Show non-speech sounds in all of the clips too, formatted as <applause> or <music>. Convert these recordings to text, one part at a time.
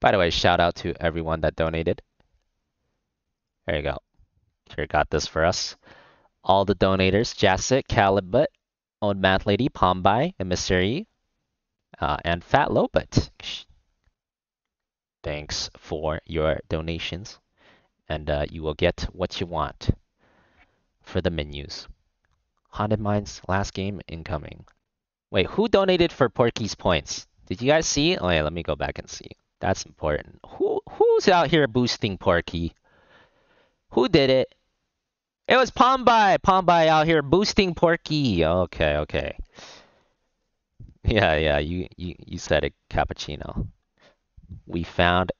By the way, shout out to everyone that donated. There you go. Here got this for us. All the donators, Jacek, Calibut, Old Math Lady, Pombai, Emissary, uh, and Fat Lopet. Thanks for your donations. And uh, you will get what you want for the menus. Haunted Mines last game incoming. Wait, who donated for Porky's points? Did you guys see? Oh yeah, let me go back and see. That's important. Who who's out here boosting Porky? Who did it? It was Pombai. Pombai out here boosting Porky. Okay, okay. <laughs> Yeah, yeah, you, you, you said it, Cappuccino. We found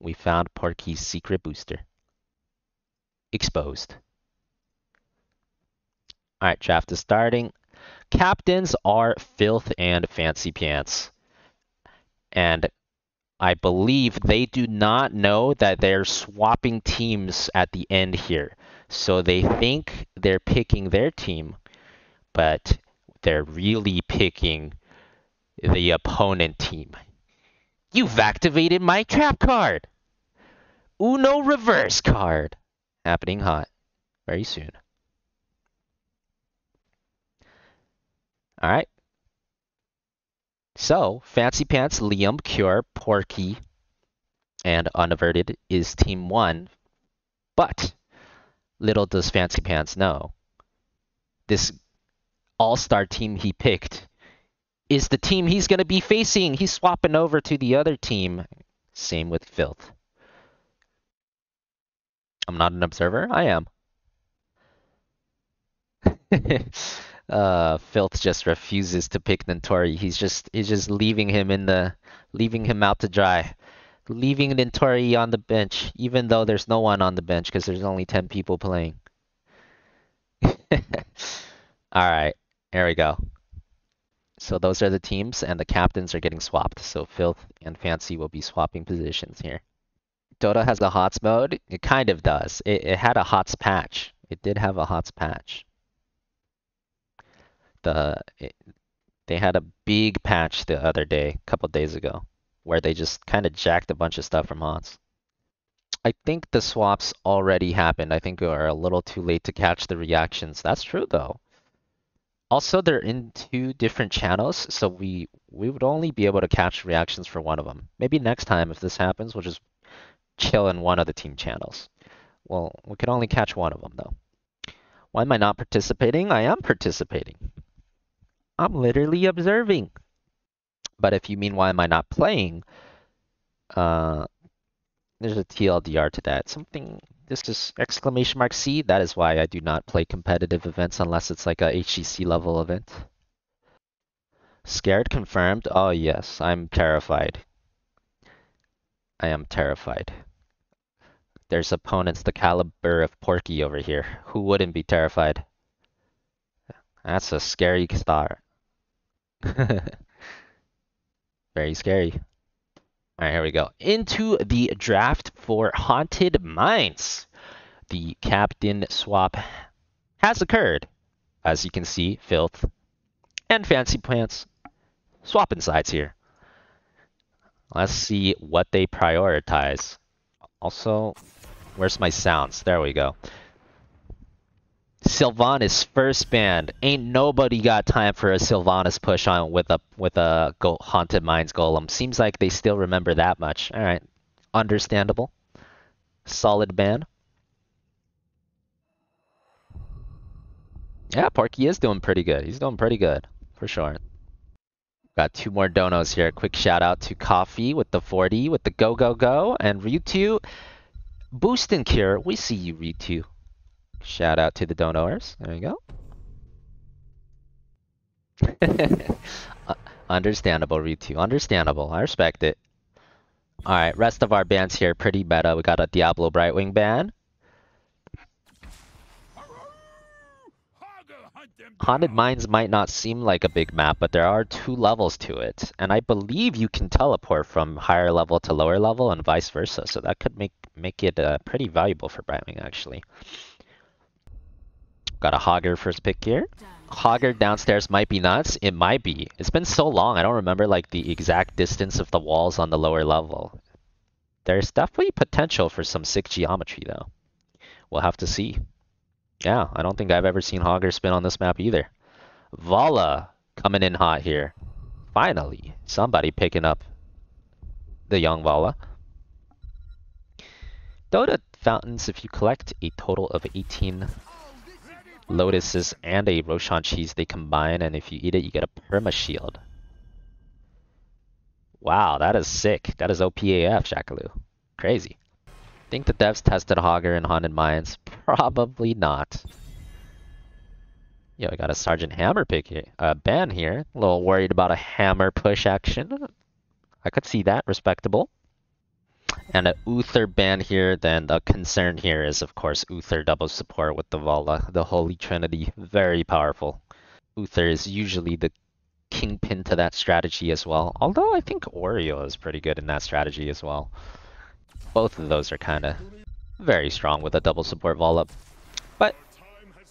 we found Porky's secret booster. Exposed. Alright, draft is starting. Captains are Filth and Fancy Pants. And I believe they do not know that they're swapping teams at the end here. So they think they're picking their team, but they're really picking the opponent team. You've activated my trap card! Uno reverse card! Happening hot. Very soon. Alright. So, Fancy Pants, Liam, Cure, Porky, and Unaverted is Team 1. But, little does Fancy Pants know, this all-star team he picked is the team he's going to be facing. He's swapping over to the other team. Same with Filth. I'm not an observer. I am. <laughs> uh, Filth just refuses to pick Nentori. He's just he's just leaving him in the leaving him out to dry. Leaving Nentori on the bench, even though there's no one on the bench because there's only 10 people playing. <laughs> Alright, there we go. So those are the teams, and the captains are getting swapped. So Filth and Fancy will be swapping positions here. Dota has a HOTS mode? It kind of does. It, it had a HOTS patch. It did have a HOTS patch. The it, they had a big patch the other day, a couple days ago where they just kind of jacked a bunch of stuff from HOTS. I think the swaps already happened. I think we are a little too late to catch the reactions. That's true though. Also, they're in two different channels, so we we would only be able to catch reactions for one of them. Maybe next time if this happens, we'll just chill in one of the team channels. Well, we can only catch one of them though. Why am I not participating? I am participating. I'm literally observing. But if you mean why am I not playing, uh, there's a TLDR to that. Something, this is exclamation mark C. That is why I do not play competitive events unless it's like a HGC level event. Scared confirmed? Oh yes, I'm terrified. I am terrified. There's opponents the caliber of Porky over here. Who wouldn't be terrified? That's a scary start. <laughs> Very scary. Alright, here we go. Into the draft for Haunted Mines. The captain swap has occurred. As you can see, Filth and Fancy Pants swapping sides here. Let's see what they prioritize. Also, where's my sounds? There we go. Sylvanas first band. Ain't nobody got time for a Sylvanas push on with a with a go Haunted Mines golem. Seems like they still remember that much. All right, understandable. Solid band. Yeah, Porky is doing pretty good. He's doing pretty good for sure. Got two more donos here. Quick shout out to Coffee with the 40 with the go go go and Ryutu. Boost and cure. We see you, Ryutu. Shout out to the donors. There you go. <laughs> Understandable, Ritu. Understandable. I respect it. Alright, rest of our bands here pretty meta. We got a Diablo Brightwing band. Haunted Mines might not seem like a big map, but there are two levels to it. And I believe you can teleport from higher level to lower level and vice versa. So that could make make it uh, pretty valuable for Brightwing, actually. Got a Hogger first pick here. Hogger downstairs might be nuts. It might be. It's been so long. I don't remember like the exact distance of the walls on the lower level. There's definitely potential for some sick geometry though. We'll have to see. Yeah, I don't think I've ever seen Hogger spin on this map either. Valla coming in hot here. Finally, somebody picking up the young Valla. Dota fountains, if you collect a total of 18 lotuses and a Roshan cheese, they combine, and if you eat it, you get a perma shield. Wow, that is sick. That is OPAF, Shakaloo. Crazy. Think the devs tested Hogger in Haunted Mines? Probably not. Yo, we got a Sergeant Hammer pick here. Uh, ban here. A little worried about a hammer push action. I could see that. Respectable. And a Uther ban here, then the concern here is, of course, Uther double support with the Valla, the Holy Trinity. Very powerful. Uther is usually the kingpin to that strategy as well. Although I think Oreo is pretty good in that strategy as well. Both of those are kind of very strong with a double support Valla. But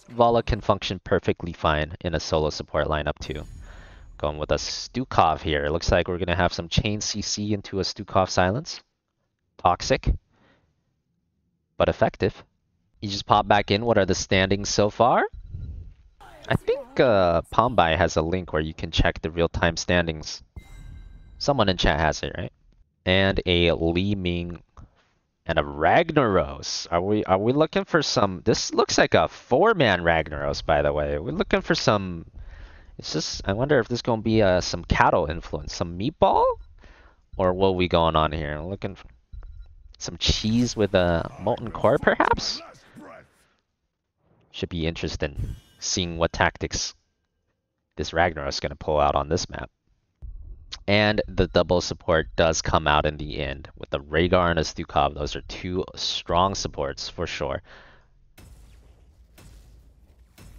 Valla can function perfectly fine in a solo support lineup too. Going with a Stukov here. It looks like we're going to have some chain CC into a Stukov silence. Toxic. But effective. You just pop back in. What are the standings so far? I think uh, Pombai has a link where you can check the real-time standings. Someone in chat has it, right? And a Li Ming and a Ragnaros. Are we are we looking for some? This looks like a four-man Ragnaros, by the way. We're looking for some. It's just I wonder if this gonna be uh, some cattle influence, some meatball, or what we going on here? looking for some cheese with a molten core, perhaps. Should be interesting seeing what tactics this Ragnaros is going to pull out on this map. And the double support does come out in the end with the Rehgar and a Stukov. Those are two strong supports for sure.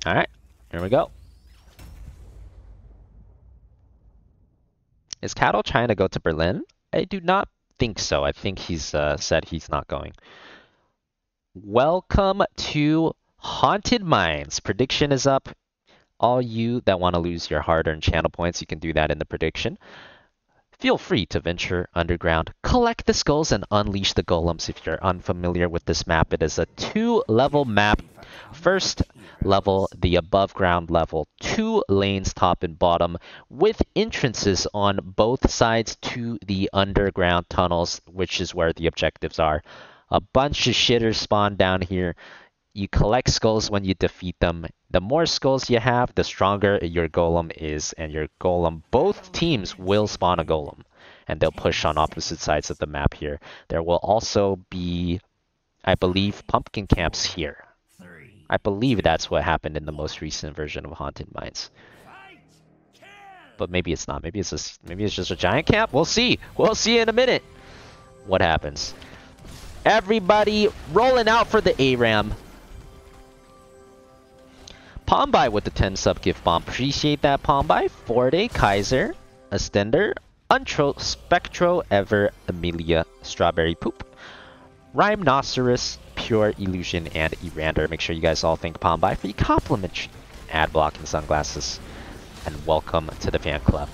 Alright, here we go. Is Cattle trying to go to Berlin? I do not think so. I think he's uh, said he's not going. Welcome to Haunted Mines. Prediction is up. All you that want to lose your hard-earned channel points, you can do that in the prediction. Feel free to venture underground, collect the skulls, and unleash the golems. If you're unfamiliar with this map, it is a two-level map. First level, the above ground level, two lanes top and bottom, with entrances on both sides to the underground tunnels, which is where the objectives are. A bunch of shitters spawn down here you collect skulls when you defeat them. The more skulls you have, the stronger your golem is, and your golem, both teams will spawn a golem, and they'll push on opposite sides of the map here. There will also be, I believe, pumpkin camps here. I believe that's what happened in the most recent version of Haunted Mines. But maybe it's not. Maybe it's just maybe it's just a giant camp. We'll see. We'll see in a minute what happens. Everybody rolling out for the ARAM. Pombai with the 10 sub gift bomb. Appreciate that, Pombai. Forte, Kaiser, Astender, Untro, Spectro, Ever, Amelia, Strawberry Poop, Rhinoceros, Pure Illusion, and Erander. Make sure you guys all thank Pombai for the complimentary ad blocking sunglasses. And welcome to the fan club.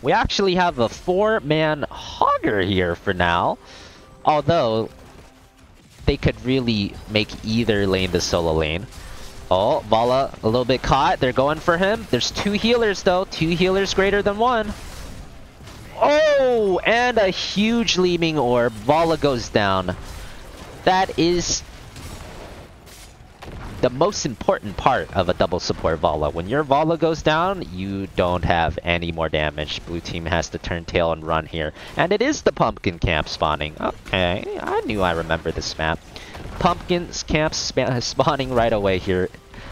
We actually have a four-man Hogger here for now. Although, they could really make either lane the solo lane. Oh, Valla a little bit caught. They're going for him. There's two healers though. Two healers greater than one. Oh, and a huge Li Ming Orb. Valla goes down. That is the most important part of a double support Valla. When your Valla goes down, you don't have any more damage. Blue team has to turn tail and run here. And it is the Pumpkin Camp spawning. Okay, I knew I remember this map. Pumpkins camp sp <laughs> spawning right away here.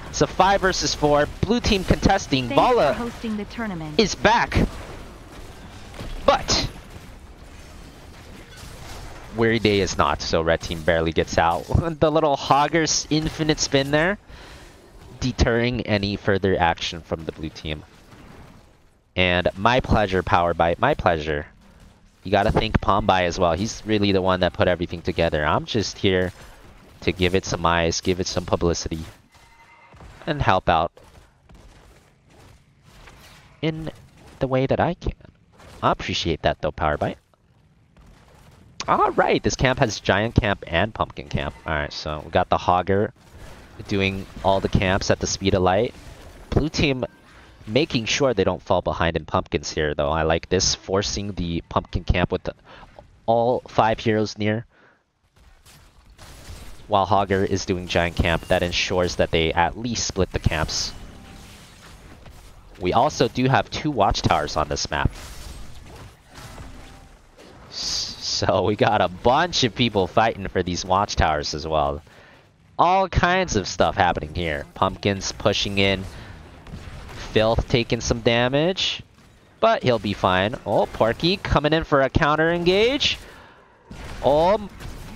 It's a five versus four. Blue team contesting. Thanks Vala hosting the tournament. is back. But Weary Day is not, so red team barely gets out. <laughs> the little Hogger's infinite spin there, deterring any further action from the blue team. And my pleasure, powered by my pleasure. You gotta thank Pombai as well. He's really the one that put everything together. I'm just here to give it some eyes, give it some publicity. and help out in the way that I can. I appreciate that though, Power Bite. Alright, this camp has Giant Camp and Pumpkin Camp. Alright, so we got the Hogger doing all the camps at the speed of light. Blue team making sure they don't fall behind in Pumpkins here though. I like this, forcing the Pumpkin Camp with the, all five heroes near. While Hogger is doing Giant Camp, that ensures that they at least split the camps. We also do have two watchtowers on this map. So we got a bunch of people fighting for these watchtowers as well. All kinds of stuff happening here. Pumpkins pushing in. Filth taking some damage. But he'll be fine. Oh, Porky coming in for a counter engage. Oh,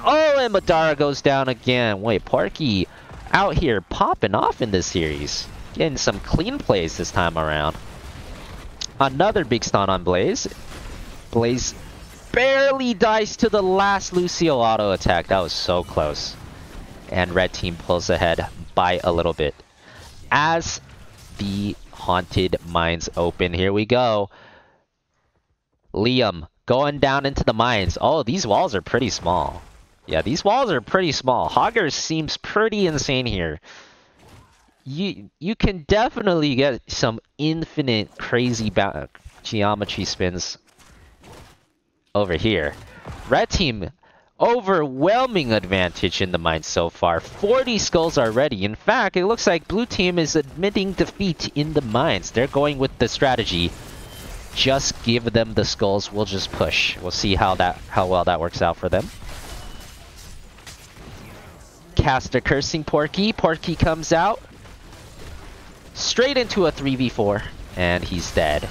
oh, and Madara goes down again. Wait, Porky out here popping off in this series. Getting some clean plays this time around. Another big stun on Blaze. Blaze barely dies to the last Lucio auto attack. That was so close. And red team pulls ahead by a little bit. As the haunted mines open, here we go. Liam going down into the mines. Oh, these walls are pretty small. Yeah, these walls are pretty small. Hogger seems pretty insane here. You you can definitely get some infinite crazy geometry spins over here. Red team, overwhelming advantage in the mine so far. 40 skulls already. In fact, it looks like blue team is admitting defeat in the mines. They're going with the strategy. Just give them the skulls, we'll just push. We'll see how that how well that works out for them. Caster cursing Porky. Porky comes out. Straight into a 3v4. And he's dead.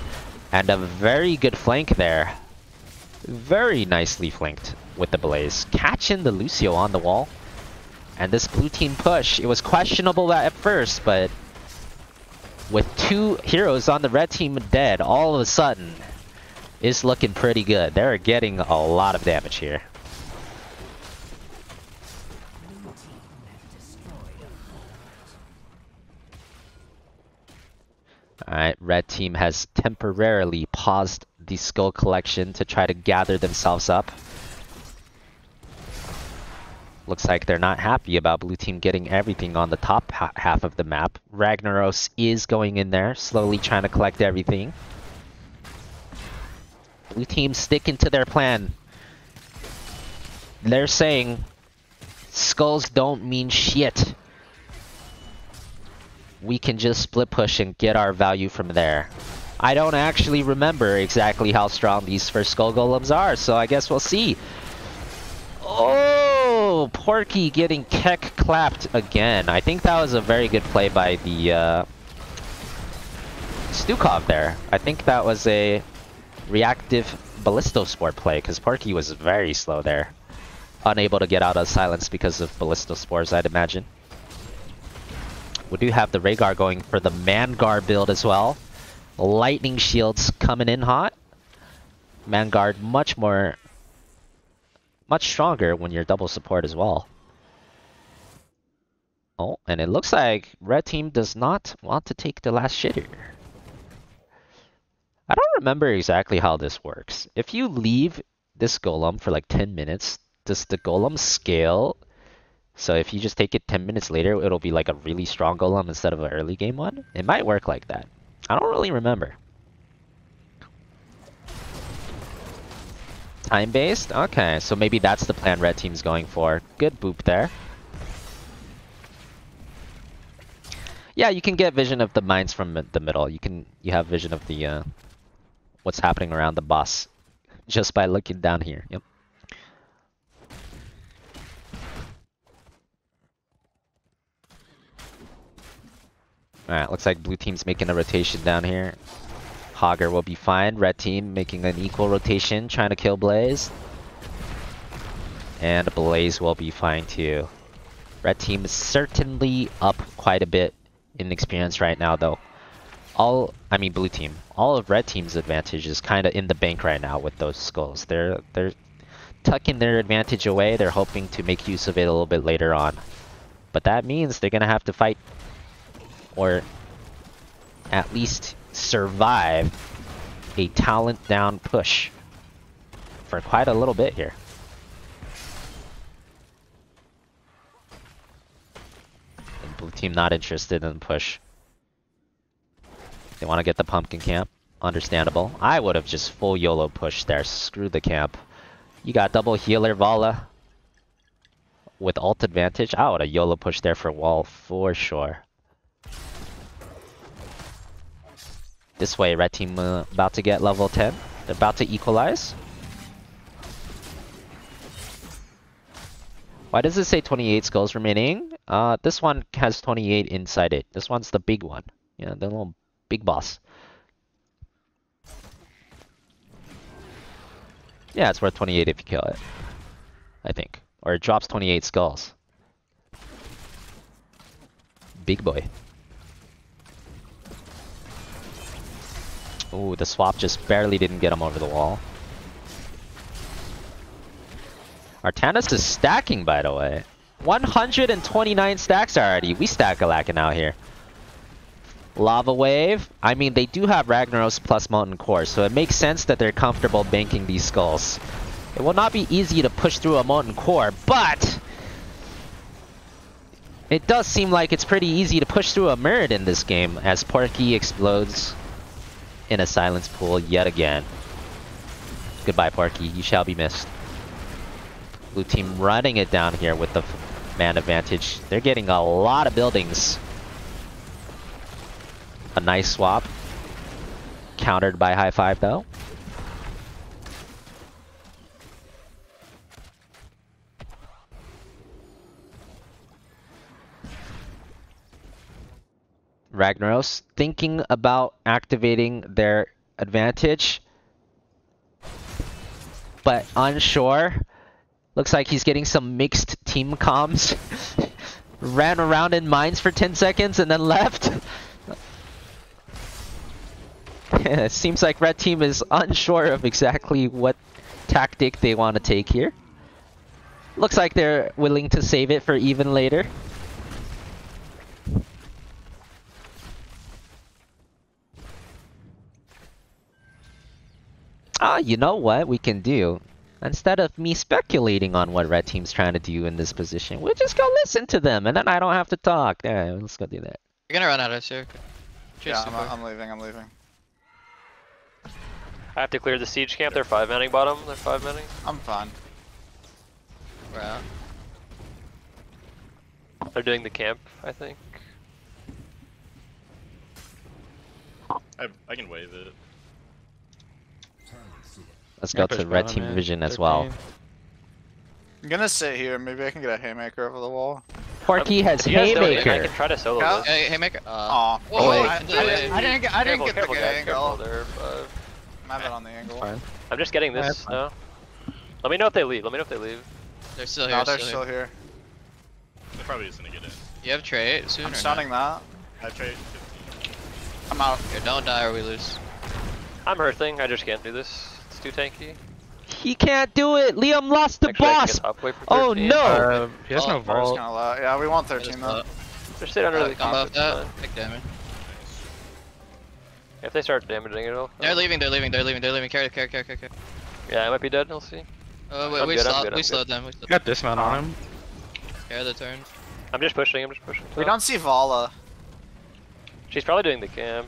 And a very good flank there. Very nicely flanked with the Blaze. Catching the Lucio on the wall. And this blue team push, it was questionable at first, but with two heroes on the red team dead, all of a sudden, it's looking pretty good. They're getting a lot of damage here. Alright, red team has temporarily paused the skull collection to try to gather themselves up. Looks like they're not happy about blue team getting everything on the top ha half of the map. Ragnaros is going in there, slowly trying to collect everything. Blue team sticking to their plan. They're saying skulls don't mean shit. We can just split push and get our value from there. I don't actually remember exactly how strong these first Skull Golems are, so I guess we'll see. Oh, Porky getting Keck clapped again. I think that was a very good play by the uh, Stukov there. I think that was a reactive Ballistospore play, because Porky was very slow there. Unable to get out of silence because of Ballistospores, I'd imagine. We do have the Rehgar going for the Manguard build as well. Lightning shields coming in hot. Manguard much more, much stronger when you're double support as well. Oh, and it looks like red team does not want to take the last shitter. I don't remember exactly how this works. If you leave this golem for like 10 minutes, does the golem scale? So if you just take it 10 minutes later, it'll be like a really strong golem instead of an early game one? It might work like that. I don't really remember. Time-based? Okay, so maybe that's the plan red team's going for. Good boop there. Yeah, you can get vision of the mines from the middle. You can you have vision of the uh, what's happening around the boss <laughs> just by looking down here. Yep. Alright, looks like blue team's making a rotation down here. Hogger will be fine. Red team making an equal rotation, trying to kill Blaze. And Blaze will be fine too. Red team is certainly up quite a bit in experience right now though. All, I mean blue team, all of red team's advantage is kind of in the bank right now with those skulls. They're, they're tucking their advantage away. They're hoping to make use of it a little bit later on. But that means they're going to have to fight or at least survive a talent down push for quite a little bit here. And blue team not interested in push. They want to get the pumpkin camp. Understandable. I would have just full YOLO pushed there. Screw the camp. You got double healer Valla. With ult advantage, I would have YOLO pushed there for wall for sure. This way, red team uh, about to get level 10. They're about to equalize. Why does it say 28 skulls remaining? Uh, this one has 28 inside it. This one's the big one. Yeah, the little big boss. Yeah, it's worth 28 if you kill it. I think. Or it drops 28 skulls. Big boy. Ooh, the swap just barely didn't get him over the wall. Artanis is stacking, by the way. 129 stacks already. We stack a out here. Lava Wave. I mean, they do have Ragnaros plus Molten Core, so it makes sense that they're comfortable banking these skulls. It will not be easy to push through a Molten Core, but... It does seem like it's pretty easy to push through a Mirrored in this game, as Porky explodes in a Silence Pool yet again. Goodbye, Porky. You shall be missed. Blue team running it down here with the man advantage. They're getting a lot of buildings. A nice swap. Countered by high five though. Ragnaros thinking about activating their advantage, but unsure. Looks like he's getting some mixed team comms. <laughs> Ran around in mines for 10 seconds and then left. it <laughs> seems like red team is unsure of exactly what tactic they want to take here. Looks like they're willing to save it for even later. Ah, you know what we can do? Instead of me speculating on what red team's trying to do in this position, we'll just go listen to them and then I don't have to talk. Yeah, let's go do that. You're gonna run out of here. Yeah, I'm. I'm leaving, I'm leaving. I have to clear the siege camp. They're five manning bottom. They're five manning. I'm fine. We're out. They're doing the camp, I think. I, I can wave it. Let's go to red team vision as well. I'm gonna sit here, maybe I can get a haymaker over the wall. Porky has If you guys don't, I can try to solo Yeah. this. Hey, hey, make. Uh, Aw. oh, I, wait. I, I didn't, I didn't get, I didn't Careful, get careful, the guys, good careful. angle. They're, uh, I'm having on the angle. Fine. I'm just getting this that's now. Let me know if they leave. Let me know if they leave. they're still here. No, they're still still here. here. They're probably just gonna get in. You have trade soon I'm or stunning that. I have trade 15. I'm out. Here, don't die or we lose. I'm hurting. I just can't do this. It's too tanky. He can't do it. Liam lost the Actually, boss. get top wave for Oh no. Uh, he has Oh, no First vault. kinda low. Yeah, we want 13 Just, though. uh, Just stay under uh, the come comp. off it's that. fine. Take damage. If they start damaging it, I'll. They're leaving. They're leaving. They're leaving. They're leaving. Carry, carry, carry, carry. carry. Yeah, I might be dead. We'll see. Oh, wait, I'm we good, slowed. good, we slowed them. We slowed. Got dismount on him. Carry the turn. I'm just pushing. I'm just pushing. We don't see Valla. She's probably doing the camp.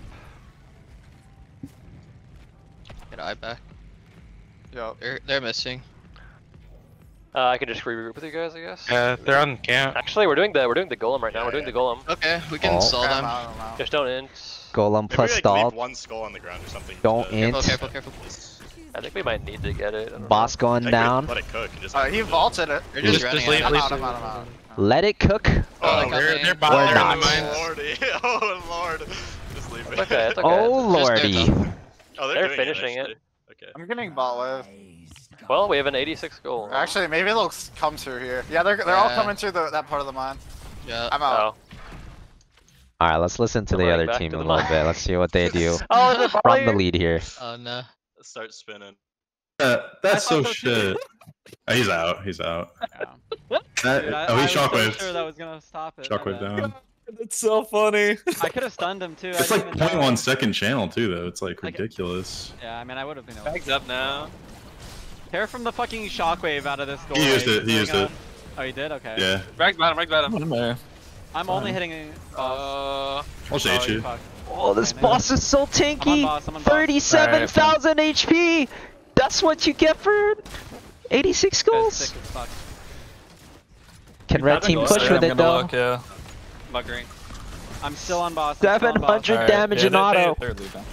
Get eye back. Yo. They're they're missing. Uh, I can just regroup with you guys, I guess. Yeah, they're on camp. Actually, we're doing the we're doing the golem right now. Yeah, we're doing yeah. the golem. Okay, we can Oh. stall them. out, out. Just don't int. Golem Maybe plus like stall. leave one skull on the ground or something. Don't to- int. Careful, careful, careful. I think we might need to get it. I don't know. Boss going down. Let it cook just. Uh, he vaulted it. They're Just- just, just running. leave- at I'm out, I'm out, I'm out. Let it cook. Oh, they're they're, they're Or bottom not. in lordy. <laughs> Oh lord. <laughs> Just leave it. It's okay, it's okay. Oh lordy. Oh, they're, They're doing finishing it. Actually. Okay. I'm getting bot wave. Well, we have an 86 goal. Actually, maybe they'll come through here. Yeah, they're, they're all coming through the, that part of the mine. Yeah. I'm out. Oh. All right, let's listen to They're the other team a little bit. Let's see what they do <laughs> Oh, is it from the lead here. Oh no. Start spinning. Uh, that's so thought so too. shit. Oh, he's out. He's out. Yeah. That, Dude, I, oh, I he was sure that was gonna stop it. my Shockwave down. It's so funny. I could have stunned him too. It's didn't like even know. 0.1 second channel too, though. It's like Like- ridiculous. Yeah, I mean, I would have been able. Bags up now. Care from the fucking shockwave out of this door. He used it, he used it. Oh, he did? Okay. Yeah, Rags bottom, rags bottom. What am I? I'm only hitting. Uh, I'll shade oh, you. fuck. Oh, this Okay, boss is so tanky. boss, I'm on boss. 37,000 HP. That's what you get for 86 Guy's goals. sick as fuck. Can red team push there, with I'm it though? look, yeah. Buggering. I'm still on boss. I'm still on boss. 700 damage yeah, in they- auto. they- they're.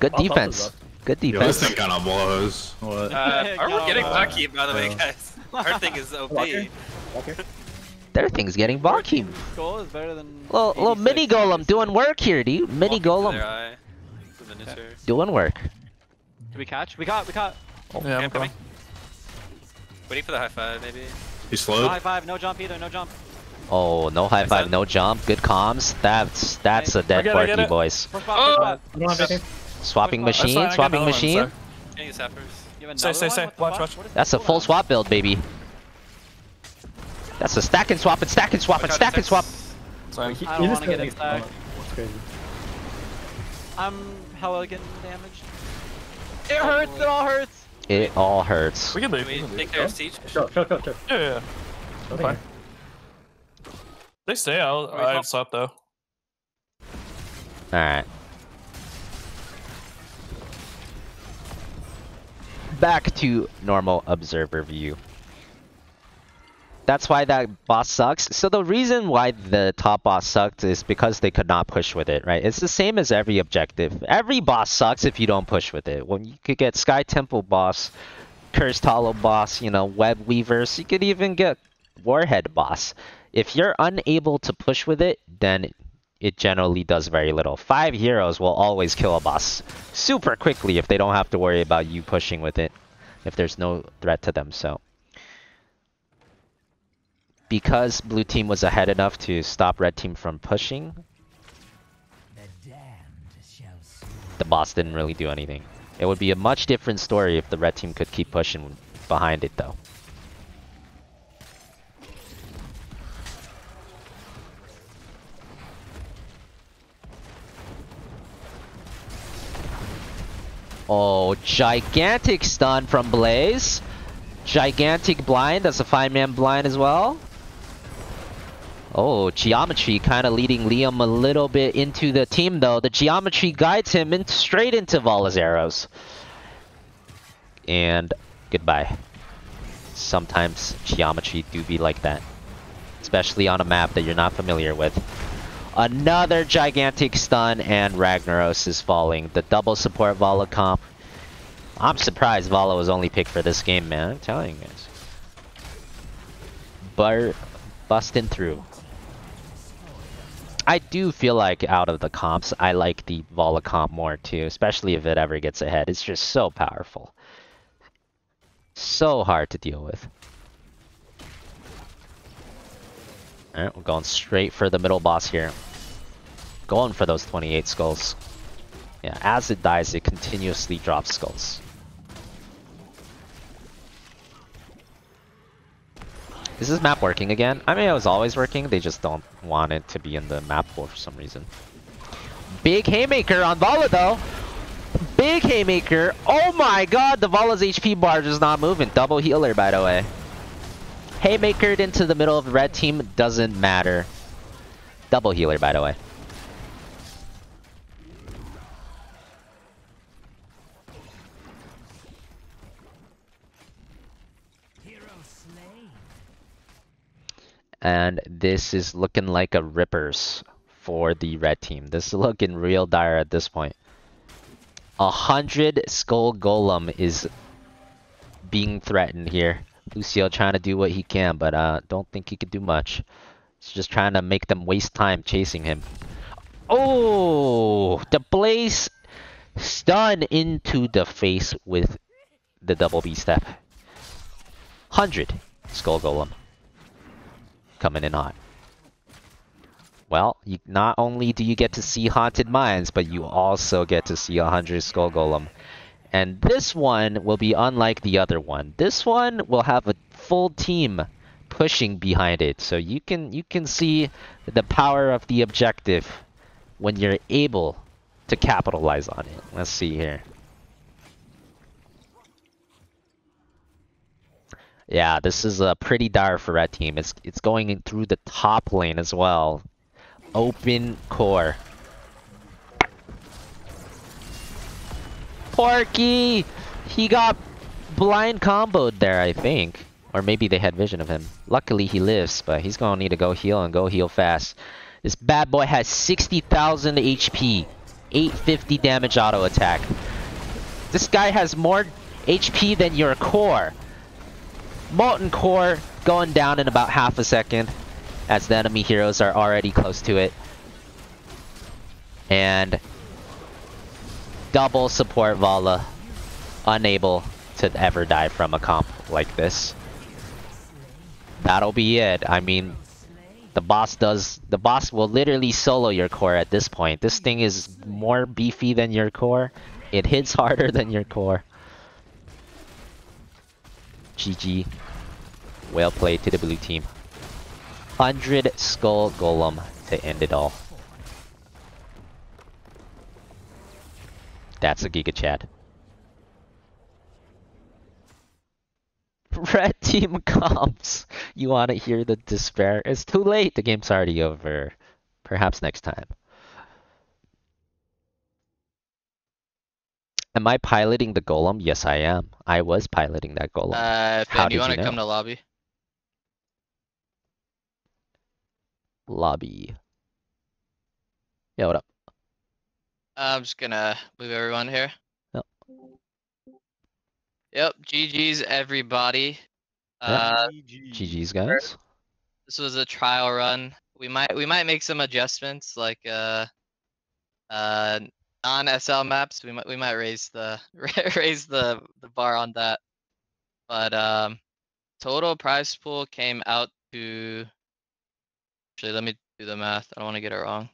Good I'll defense. it up. Good Yo, this defense. thing kind of blows. What? Uh, <laughs> are we getting No. lucky, by the way, guys? Our thing is OP. Okay. Okay. Their thing's getting Valkyrie. Skull is better than. Little, little mini golem doing work here, dude. Mini Walking to golem eye. The doing work. Did we catch? We caught. We caught. Oh. Yeah, I'm coming. coming. Waiting for the high five, maybe. He's No slowed. high five. No jump either. No jump. Oh, no high five, done. no jump. Good comms. That's that's a dead get it, I get Porky, it. boys. Oh! Push spot. I don't have anything. Swapping machine, fine, swapping machine. sorry. Can use sappers. You have Stay, another stay, one? stay. What the Watch, watch. That's a full swap build, baby. That's a stack and swap and stack and swap and stack and swap. Sorry. He- I he don't just wanna get got in stack. Oh, It's crazy. I'm hella getting damaged. It hurts. It all hurts. It all hurts. We can leave. Can We we can take leave. care of siege? Sure, sure, sure, sure. Yeah, yeah, yeah. Nothing Fine. They stay out. we I help? slept though. Alright. Back to normal observer view. That's why that boss sucks. So the reason why the top boss sucked is because they could not push with it, right? It's the same as every objective. Every boss sucks if you don't push with it. When you could get Sky Temple boss, Cursed Hollow boss, you know, Web Weavers, you could even get Warhead boss. If you're unable to push with it, then it generally does very little. Five heroes will always kill a boss super quickly if they don't have to worry about you pushing with it, if there's no threat to them, so. Because blue team was ahead enough to stop red team from pushing, the boss didn't really do anything. It would be a much different story if the red team could keep pushing behind it though. Oh, gigantic stun from Blaze. Gigantic blind, that's a five-man blind as well. Oh, Geometry kind of leading Liam a little bit into the team though. The Geometry guides him in, straight into Valla's arrows. And goodbye. Sometimes Geometry do be like that. Especially on a map that you're not familiar with. Another gigantic stun and Ragnaros is falling. The double support Valla comp. I'm surprised Valla was only picked for this game, man. I'm telling you guys. But busting through. I do feel like out of the comps, I like the Valla comp more too, especially if it ever gets ahead. It's just so powerful. So hard to deal with. Alright, we're going straight for the middle boss here. Going for those 28 skulls. Yeah, as it dies, it continuously drops skulls. Is this map working again? I mean, it was always working. They just don't want it to be in the map pool for some reason. Big Haymaker on Valla, though. Big Haymaker. Oh my god, the Valla's HP bar is not moving. Double healer, by the way. Haymakered into the middle of the red team doesn't matter. Double healer, by the way. And this is looking like a rippers for the red team. This is looking real dire at this point. A hundred skull golem is being threatened here. Lucio trying to do what he can, but uh, don't think he could do much. He's just trying to make them waste time chasing him. Oh, the blaze stun into the face with the double B step. Hundred skull golem coming in hot. Well, you, not only do you get to see Haunted Mines, but you also get to see a 100 Skull Golem. And this one will be unlike the other one. This one will have a full team pushing behind it. So you can you can see the power of the objective when you're able to capitalize on it. Let's see here. Yeah, this is uh, pretty dire for red team. It's it's going in through the top lane as well. Open core. Porky! He got blind comboed there, I think. Or maybe they had vision of him. Luckily he lives, but he's gonna need to go heal and go heal fast. This bad boy has 60,000 HP. 850 damage auto attack. This guy has more HP than your core. Molten core going down in about half a second as the enemy heroes are already close to it. And double support Valla unable to ever die from a comp like this. That'll be it. I mean, the boss does, the boss will literally solo your core at this point. This thing is more beefy than your core. It hits harder <laughs> than your core. GG. Well played to the blue team. 100 skull golem to end it all. That's a Giga Chad. <laughs> Red team comps. You want to hear the despair? It's too late. The game's already over. Perhaps next time. Am I piloting the golem? Yes, I am. I was piloting that golem. Uh, How did you you wanna know? come to lobby? Lobby. Yeah, what up? I'm just gonna move everyone here. Yep. Yep, GG's everybody. Uh, GG's guys. this was a trial run. We might we might make some adjustments like uh uh non SL maps. We might we might raise the <laughs> raise the the bar on that. But um total prize pool came out to actually let me do the math. I don't want to get it wrong.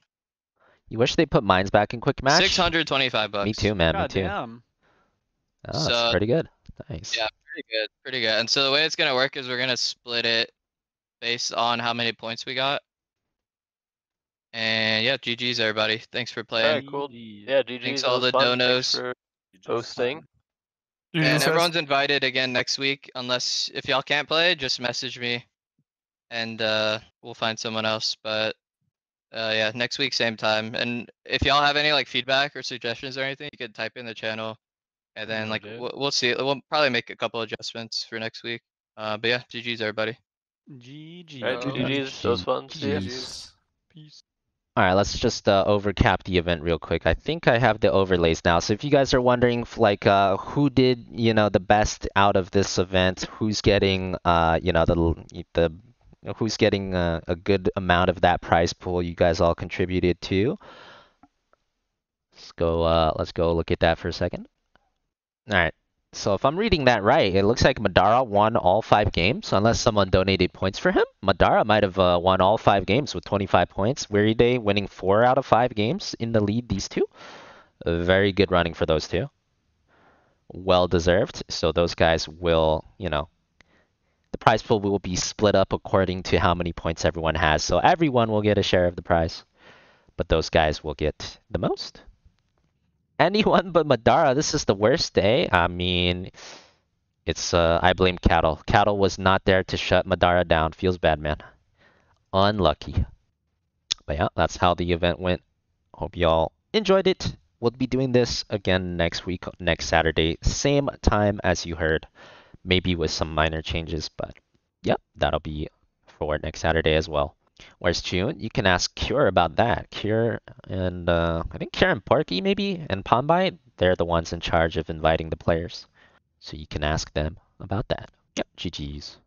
You wish they put mines back in quick match? Six hundred twenty five bucks. Me too, man. God me too. damn. Oh, that's pretty good. Nice. Yeah, pretty good, pretty good. And so the way it's gonna work is we're gonna split it based on how many points we got. And yeah, GG's everybody. Thanks for playing. Alright, cool. Yeah, GG's. Thanks all the fun. Thanks donos. for hosting. And just everyone's invited again next week, unless if y'all can't play, just message me, and uh, we'll find someone else. But uh, yeah, next week same time. And if y'all have any like feedback or suggestions or anything, you could type in the channel, and then like we'll, we'll see. We'll probably make a couple adjustments for next week. Uh, but yeah, GG's everybody. GG. Alright. GG's. That was fun. See ya. GG's. Peace. Alright, let's just uh, overcap the event real quick. I think I have the overlays now. So if you guys are wondering like uh, who did, you know, the best out of this event, who's getting uh, you know, the the who's getting uh, a good amount of that prize pool you guys all contributed to. Let's go uh let's go look at that for a second. Alright. So if I'm reading that right, it looks like Madara won all five games, unless someone donated points for him. Madara might have uh, won all five games with 25 points. Weary Day winning four out of five games in the lead. These two, very good running for those two. Well deserved. So those guys will, you know, the prize pool will be split up according to how many points everyone has. So everyone will get a share of the prize, but those guys will get the most. Anyone but Madara. This is the worst day. I mean, it's uh, I blame Cattle. Cattle was not there to shut Madara down. Feels bad, man. Unlucky. But yeah, that's how the event went. Hope y'all enjoyed it. We'll be doing this again next week, next Saturday, same time as you heard. Maybe with some minor changes, but yep, that'll be for next Saturday as well. Where's June? You can ask Cure about that. Cure and uh, I think Cure and Porky maybe and Pombai, they're the ones in charge of inviting the players. So you can ask them about that. Yep, GG's.